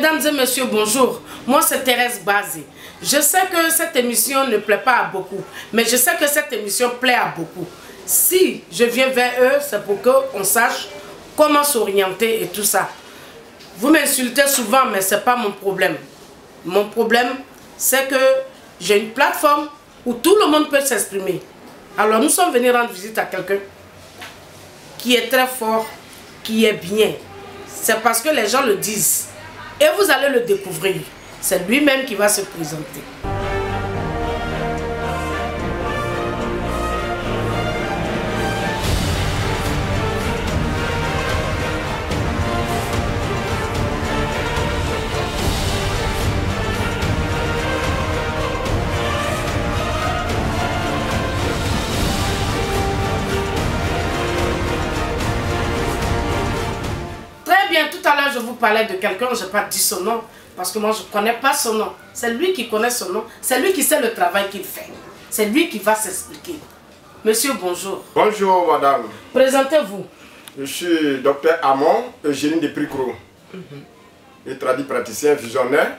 Mesdames et messieurs, bonjour. Moi, c'est Thérèse Bazé. Je sais que cette émission ne plaît pas à beaucoup, mais je sais que cette émission plaît à beaucoup. Si je viens vers eux, c'est pour qu'on sache comment s'orienter et tout ça. Vous m'insultez souvent, mais ce n'est pas mon problème. Mon problème, c'est que j'ai une plateforme où tout le monde peut s'exprimer. Alors nous sommes venus rendre visite à quelqu'un qui est très fort, qui est bien. C'est parce que les gens le disent. Et vous allez le découvrir. C'est lui-même qui va se présenter. Je vous parlais de quelqu'un, je n'ai pas dit son nom, parce que moi je ne connais pas son nom. C'est lui qui connaît son nom, c'est lui qui sait le travail qu'il fait. C'est lui qui va s'expliquer. Monsieur, bonjour. Bonjour madame, Présentez-vous. je suis docteur Amon, Eugénie de Pricro, et traduit praticien visionnaire.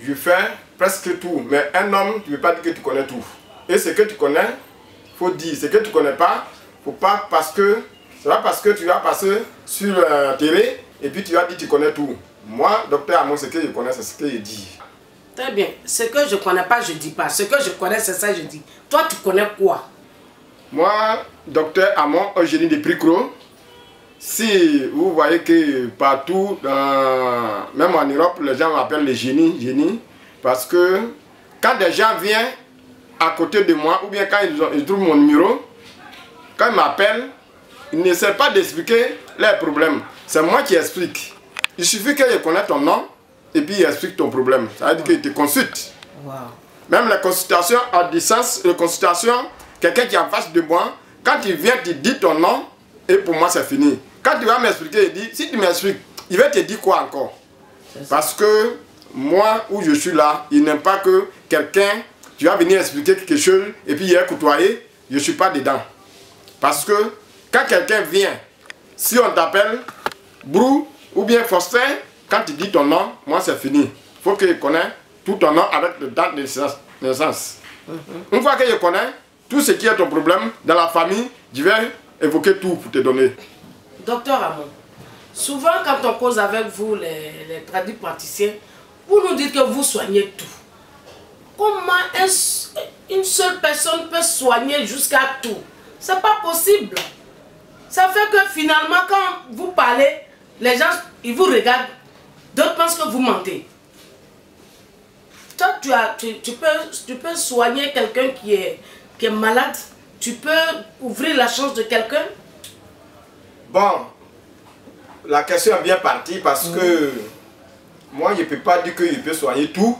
Je fais presque tout, mais un homme, tu ne veux pas dire que tu connais tout. Et ce que tu connais, faut dire. Ce que tu ne connais pas, faut pas parce que c'est pas parce que tu vas passer sur la télé et puis tu dire que tu connais tout. Moi, docteur Amon, ce que je connais, c'est ce que je dis. Très bien. Ce que je ne connais pas, je ne dis pas. Ce que je connais, c'est ça, je dis. Toi, tu connais quoi? Moi, docteur Amon Eugénie de Pricro, si vous voyez que partout, dans- même en Europe, les gens m'appellent les génies, génies, parce que quand des gens viennent à côté de moi, ou bien quand ils, ont- ils trouvent mon numéro, quand ils m'appellent, ils n'essaient pas d'expliquer leurs problèmes. C'est moi qui explique. Il suffit qu'ils connaissent ton nom et puis ils expliquent ton problème. Ça veut dire qu'ils te consultent. Même les consultations à distance, les consultations, quelqu'un qui est en face de moi, quand il vient, tu dis ton nom, et pour moi c'est fini. Quand tu vas m'expliquer, il dit, si tu m'expliques, il va te dire quoi encore? Parce que moi, où je suis là, il n'aime pas que quelqu'un, tu vas venir expliquer quelque chose, et puis il est côtoyé, je ne suis pas dedans. Parce que quand quelqu'un vient, si on t'appelle Brou ou bien Faustin, quand tu dis ton nom, moi c'est fini. Faut que je connaisse tout ton nom avec le date de naissance-. Une fois que je connais tout ce qui est ton problème dans la famille, je vais évoquer tout pour te donner. Docteur Amon, souvent quand on cause avec vous, les, les traduits praticiens, vous nous dites que vous soignez tout. Comment s- une seule personne peut soigner jusqu'à tout? C'est pas possible. Ça fait que finalement, quand vous parlez, les gens, ils vous regardent. D'autres pensent que vous mentez. Toi, tu, as, tu, tu peux, tu peux soigner quelqu'un qui est, qui est malade. Tu peux ouvrir la chance de quelqu'un. Bon, la question est bien partie parce que moi je ne peux pas dire qu'il peut soigner tout.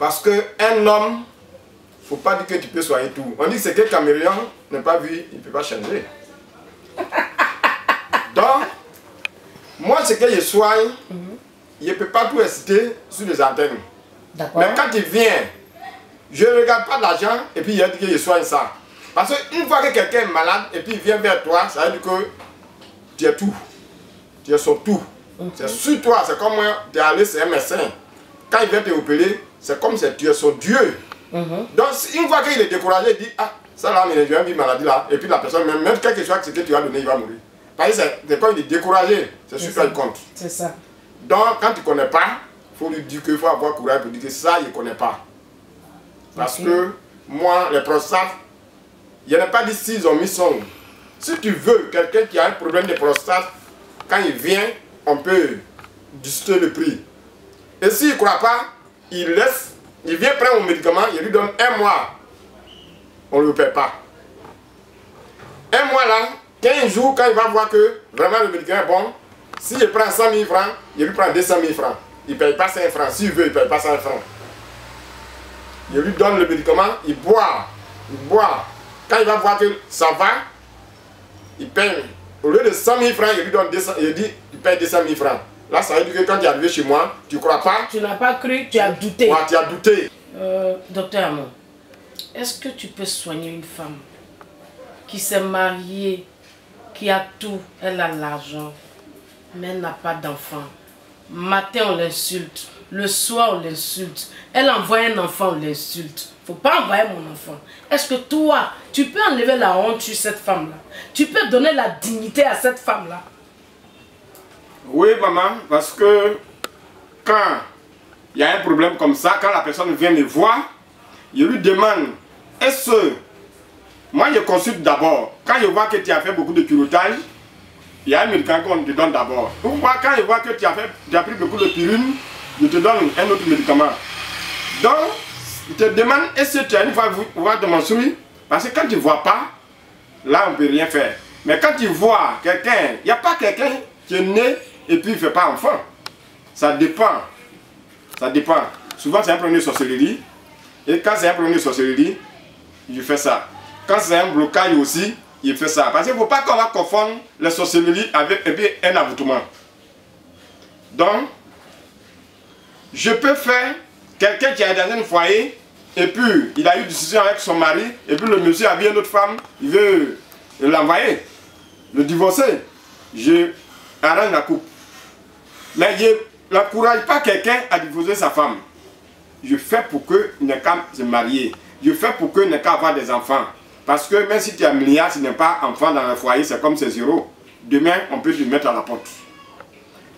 Parce qu'un homme, il ne faut pas dire que tu peux soigner tout. On dit que ce que Caméléon n'a pas vu, il ne peut pas changer. Donc, moi ce que je soigne, je ne peux pas tout exciter sur les antennes. Mais quand il vient, je ne regarde pas l'argent et puis il dit que je soigne ça. Parce qu'une fois que quelqu'un est malade et puis il vient vers toi, ça veut dire que tu es tout. Tu es son tout. C'est sur toi, c'est comme moi, tu es allé chez un médecin. Quand il vient te opérer, c'est comme si tu es son Dieu. Donc si- une fois qu'il est découragé, il dit Ah, ça là, mais j'ai une maladie là. Et puis la personne, même, même quel que soit ce que tu vas donner, il va mourir. Parce que c'est- quand il est découragé, c'est sur toi compte? C'est ça. Donc, quand tu ne connais pas, il faut lui dire qu'il faut avoir courage pour dire que ça, il ne connaît pas. Parce que moi, les prostates, je n'ai pas dit s'ils ont mis son. Si tu veux quelqu'un qui a un problème de prostate, quand il vient, on peut discuter le prix. Et s'il ne croit pas, il laisse, il vient prendre mon médicament, il lui donne un mois. On ne le paie pas. Un mois là, 15 jours, quand il va voir que vraiment le médicament est bon, si je prends 100 000 francs, il lui prend 200 000 francs. Il ne paye pas 5 francs. S'il veut, il ne paye pas 100 francs. Je lui donne le médicament, il boit. Il boit. Quand il va voir que ça va, il paye. Au lieu de 100 000 francs, il lui donne 200, il dit, il paye 200 000 francs. Là, ça veut dire que quand tu es arrivé chez moi, tu ne crois pas, Tu n'as pas cru, tu as douté. Ouais, tu as douté. Euh, docteur Amon, est-ce que tu peux soigner une femme qui s'est mariée, qui a tout, elle a l'argent, mais elle n'a pas d'enfant? Matin, on l'insulte. Le soir, on l'insulte. Elle envoie un enfant, on l'insulte. faut pas envoyer mon enfant. Est-ce que toi, tu peux enlever la honte sur cette femme-là? Tu peux donner la dignité à cette femme-là? Oui, maman, parce que quand il y a un problème comme ça, quand la personne vient me voir, je lui demande, est-ce. Moi, je consulte d'abord. Quand je vois que tu as fait beaucoup de culotage, il y a un médicament qu'on te donne d'abord. Pourquoi quand je vois que tu as, fait, tu as pris beaucoup de pyrine, je te donne un autre médicament. Donc, je te demande, est-ce que tu as une fois voir de mon souris Parce que quand tu ne vois pas, là, on ne peut rien faire. Mais quand tu vois quelqu'un, il n'y a pas quelqu'un qui est né et puis il ne fait pas enfant. Ça dépend. Ça dépend. Souvent, c'est un premier sorcellerie. Et quand c'est un premier sorcellerie, je fais ça. Quand c'est un blocage aussi, il fait ça. Parce qu'il ne faut pas qu'on va confondre la sorcellerie avec un aboutement. Donc, je peux faire quelqu'un qui est dans un foyer et puis il a eu du souci avec son mari et puis le monsieur a vu une autre femme, il veut l'envoyer, le divorcer. Je arrange la coupe. Mais je n'encourage pas quelqu'un à divorcer sa femme. Je fais pour n'ait qu'à se marier. Je fais pour n'ait qu'à avoir des enfants. Parce que même si tu es milliard, tu n'es pas enfant dans le foyer, c'est comme c'est zéro. Demain, on peut te mettre à la porte.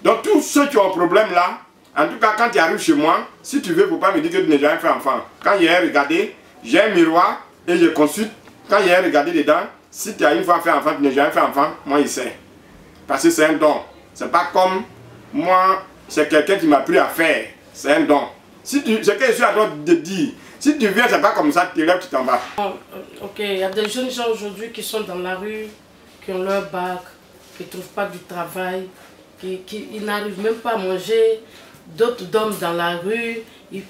Donc tous ceux qui ont un problème là, en tout cas quand tu arrives chez moi, si tu veux, il ne faut pas me dire que tu n'as jamais fait enfant. Quand j'ai regardé, j'ai un miroir et je consulte. Quand j'ai regardé dedans, si tu as une fois fait enfant, tu n'as jamais fait enfant, moi il sait. Parce que c'est un don. C'est pas comme moi, c'est quelqu'un qui m'a pris à faire. C'est un don. Si tu, ce que je suis à droite de dire, si tu viens, c'est pas comme ça, tu lèves, tu t'en vas. Oh, ok, il y a des jeunes gens aujourd'hui qui sont dans la rue, qui ont leur bac, qui ne trouvent pas du travail, qui, qui n'arrivent même pas à manger. D'autres dorment dans la rue, ils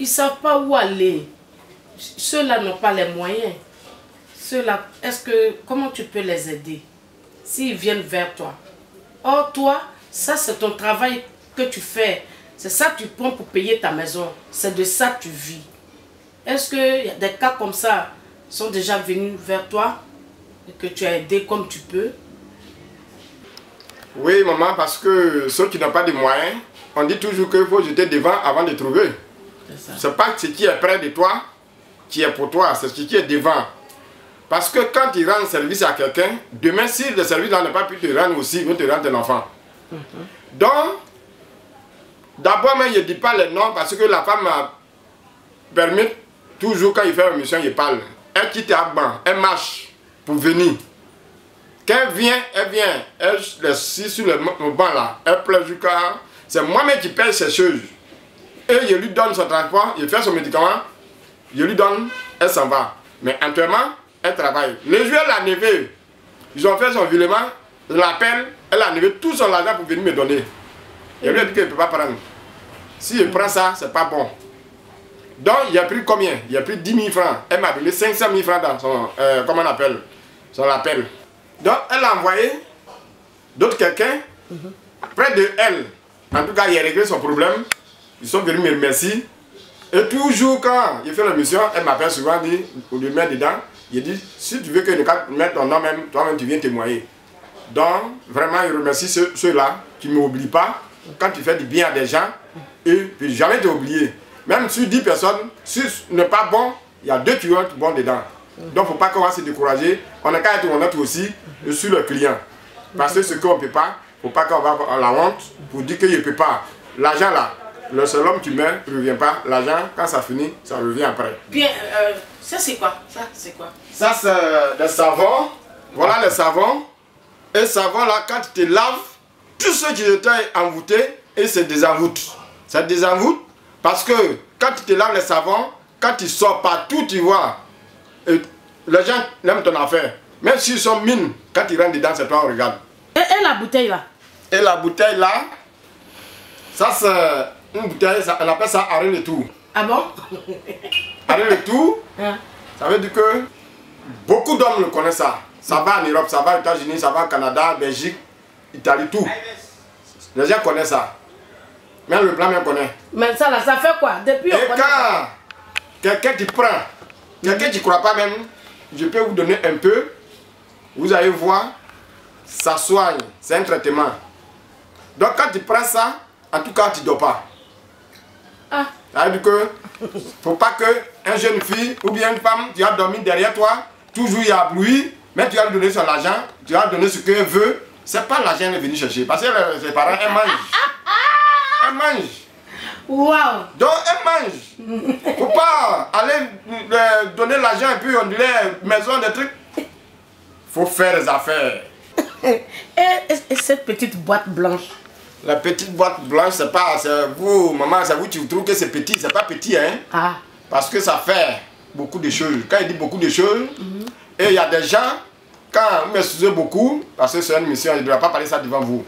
ne savent pas où aller. Ceux-là n'ont pas les moyens. Ceux-là, est-ce que, comment tu peux les aider s'ils viennent vers toi? Or, toi, ça c'est ton travail que tu fais c'est ça que tu prends pour payer ta maison. C'est de ça que tu vis. Est-ce que des cas comme ça sont déjà venus vers toi et que tu as aidé comme tu peux? Oui, maman, parce que ceux qui n'ont pas de moyens, on dit toujours qu'il faut jeter devant avant de trouver. C'est pas ce qui est près de toi qui est pour toi, c'est ce qui est devant. Parce que quand tu rends service à quelqu'un, demain, si le service-là n'a pas pu te rendre aussi, il te rendre ton enfant. Mhm. Donc, D'abord, je ne dis pas les noms parce que la femme m'a permis, toujours quand il fait une mission, il parle. Elle quitte Abban, elle marche pour venir. Quand elle vient, elle vient, elle est sur le, banc là, elle pleure jusqu'à... C'est moi-même qui paye ses choses. Et je lui donne son transport, il fait son médicament, je lui donne, elle s'en va. Mais actuellement, elle travaille. Le jour, elle a ils ont fait son virement, je l'appelle, elle a nevé tout son argent pour venir me donner. Il lui a dit qu'il ne peut pas prendre. S'il prend ça, c'est pas bon. Donc, il a pris combien? Il a pris 10 000 francs. Elle m'a donné 500 000 francs dans son, euh, comment on appelle? Son appel. Donc, elle a envoyé d'autres quelqu'un près de elle. En tout cas, il a réglé son problème. Ils sont venus me remercier. Et toujours quand il fait la mission, elle m'appelle souvent, dit, pour lui mettre dedans, il dit, si tu veux que je mette ton nom même, toi-même tu viens témoigner. Donc, vraiment, il remercie ceux-là qui ne m'oublient pas quand tu fais du bien à des gens, et puis jamais t'oublier. Même sur 10 personnes, si ce n'est pas bon, il y a deux qui vont être bons dedans. Donc il ne faut pas qu'on va se décourager. On n'a qu'à être honnête aussi sur le client. Parce que ce qu'on ne peut pas, il ne faut pas qu'on va avoir la honte pour dire qu'il ne peut pas. L'argent là, le seul homme qui meurt ne revient pas. L'argent, quand ça finit, ça revient après. Bien, euh, ça c'est quoi? Ça c'est quoi? Ça c'est le savon. Voilà le savon. Et le savon là, quand tu te laves, tous ceux qui étaient envoûtés, et se désenvoûtent. Ça désenvoûte parce que quand tu te laves les savons, quand tu sors partout, tu vois, et les gens aiment ton affaire. Même s'ils sont mines, quand ils rentrent dedans, c'est toi on regarde. Et, la bouteille là? Et la bouteille là, ça c'est une bouteille, on appelle ça arrêt le tout. Ah bon? Arrêt le tout, hein? ça veut dire que beaucoup d'hommes le connaissent ça. Ça va en Europe, ça va aux États-Unis, ça va au Canada, Belgique, Italie, tout. Les gens connaissent ça. Même le blanc même connaît. Mais ça là, ça fait quoi? Depuis Et quand quelqu'un qui prend, quelqu'un qui ne croit pas même, je peux vous donner un peu. Vous allez voir, ça soigne, c'est un traitement. Donc quand tu prends ça, en tout cas, tu ne dors pas. Ah. Ça veut dire que faut pas que un jeune fille ou bien une femme, tu as dormi derrière toi, toujours il y a bruit, mais tu as donné son argent, tu as donné ce qu'elle veut. C'est pas l'argent qu'elle est venue chercher. Parce que ses parents, elles mangent. Elles mangent. Waouh Donc elle mange. Faut pas aller euh, donner l'argent et puis on dirait maison des trucs. Faut faire les affaires. et, et- et cette petite boîte blanche? La petite boîte blanche, c'est pas. c'est Vous, maman, c'est vous qui trouvez que c'est petit. C'est pas petit, hein. Ah, Parce que ça fait beaucoup de choses. Quand il dit beaucoup de choses, et il y a des gens, quand vous m'excusez beaucoup, parce que c'est une mission, je ne dois pas parler ça devant vous.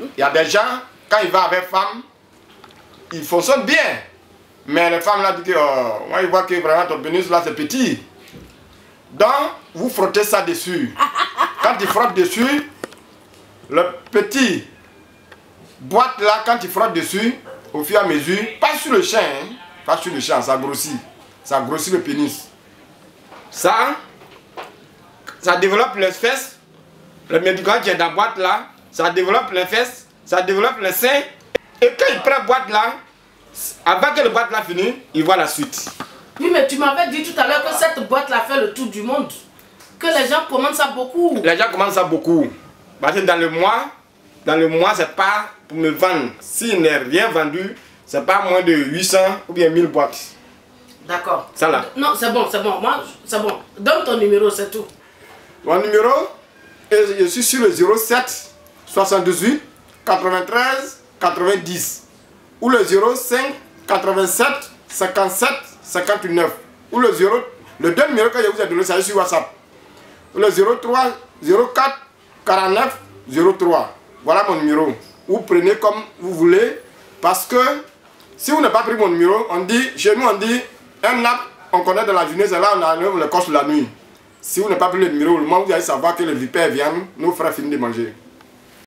Il y a des gens, quand ils vont avec femme, ils fonctionnent bien. Mais les femmes là disent que, oh, moi, ils voient que vraiment ton pénis là c'est petit. Donc, vous frottez ça dessus. Quand tu frottes dessus, le petit boîte là, quand tu frottes dessus, au fur et à mesure, pas sur le champ, hein, pas sur le champ, ça grossit. Ça grossit le pénis. Ça, ça développe les fesses. Le médicament qui est dans la boîte là, ça développe les fesses, ça développe les seins. Et quand il prend la boîte là, avant que la boîte là finisse, il voit la suite. oui, mais tu m'avais dit tout à l'heure que cette boîte là fait le tour du monde. Que les gens commandent ça beaucoup. Les gens commencent ça beaucoup. Parce que dans le mois, dans le mois, c'est pas pour me vendre. S'il n'est rien vendu, c'est pas moins de 800 ou bien 1000 boîtes. D'accord. Ça là. Non, c'est bon, c'est bon. Moi, c'est bon. Donne ton numéro, c'est tout. Mon numéro, je suis sur le 07 78 93 90 ou le 05 87 57 59 ou le 0 le deux numéros que je vous ai donné c'est sur WhatsApp. Ou le 03 04 49 03 voilà mon numéro. Vous prenez comme vous voulez parce que si vous n'avez pas pris mon numéro on dit chez nous on dit un nappe on connaît dans la journée c'est là on enlève le coche la nuit si vous n'avez pas pris le numéro, le moment où vous allez savoir que les vipères viennent, nos frères finissent de manger.